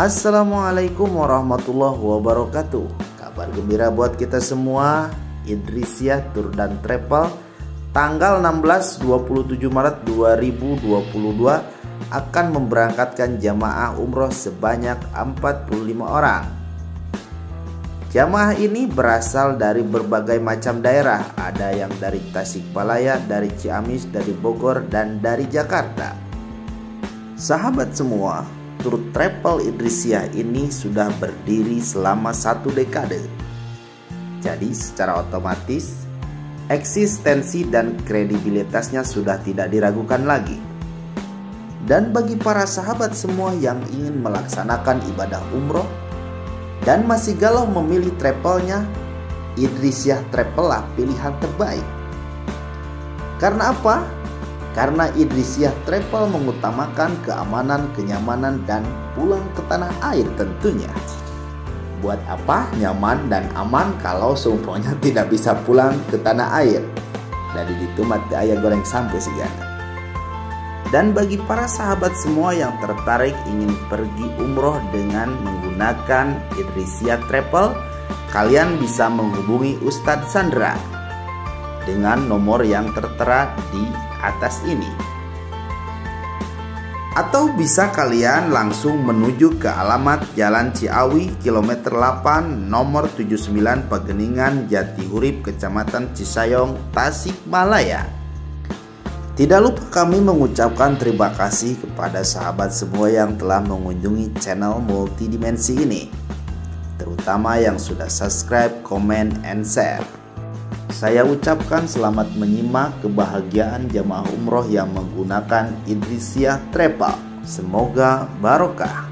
Assalamualaikum warahmatullahi wabarakatuh. Kabar gembira buat kita semua Idrisiah Tour dan Travel Tanggal 16-27 Maret 2022 Akan memberangkatkan jamaah umroh sebanyak 45 orang. Jamaah ini berasal dari berbagai macam daerah. Ada yang dari Tasikmalaya, dari Ciamis, dari Bogor, dan dari Jakarta. Sahabat semua, tur travel Idrisiah ini sudah berdiri selama satu dekade. Jadi secara otomatis, eksistensi dan kredibilitasnya sudah tidak diragukan lagi. Dan bagi para sahabat semua yang ingin melaksanakan ibadah umroh dan masih galau memilih travelnya, Idrisiah Travel lah pilihan terbaik. Karena apa? Karena Idrisiah Travel mengutamakan keamanan, kenyamanan, dan pulang ke tanah air tentunya. Buat apa nyaman dan aman kalau semuanya tidak bisa pulang ke tanah air? Dari itu mati ayam goreng sampai segala. Dan bagi para sahabat semua yang tertarik ingin pergi umroh dengan menggunakan Idrisiah Travel, kalian bisa menghubungi Ustadz Sandra dengan nomor yang tertera di atas ini. Atau bisa kalian langsung menuju ke alamat Jalan Ciawi kilometer 8 nomor 79 Pegeningan Jatihurip Kecamatan Cisayong Tasikmalaya. Tidak lupa kami mengucapkan terima kasih kepada sahabat semua yang telah mengunjungi channel multidimensi ini. Terutama yang sudah subscribe, comment, and share. Saya ucapkan selamat menyimak kebahagiaan jamaah umroh yang menggunakan Idrisiah Travel. Semoga barokah.